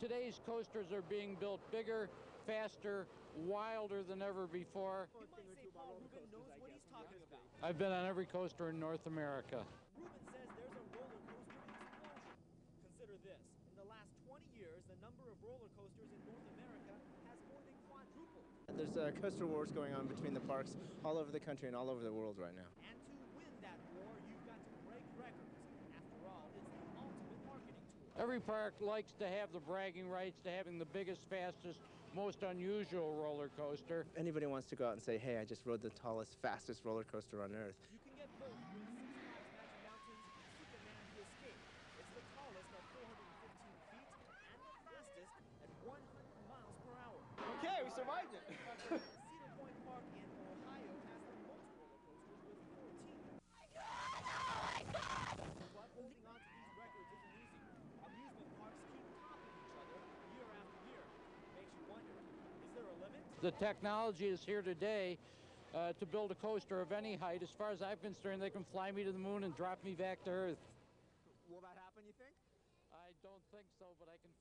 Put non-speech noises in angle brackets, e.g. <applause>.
Today's coasters are being built bigger, faster, wilder than ever before. You might say Paul Ruben knows what he's talking about. I've been on every coaster in North America. Ruben says there's a roller coaster explosion. Consider this. In the last 20 years, the number of roller coasters in North America has more than quadrupled. There's uh, coaster wars going on between the parks all over the country and all over the world right now. And Every park likes to have the bragging rights to having the biggest, fastest, most unusual roller coaster. Anybody wants to go out and say, hey, I just rode the tallest, fastest roller coaster on earth. You can get both with Six Flags Magic <laughs> the technology is here today uh, to build a coaster of any height. As far as I've been concerned, they can fly me to the moon and drop me back to Earth. Will that happen, you think? I don't think so, but I can.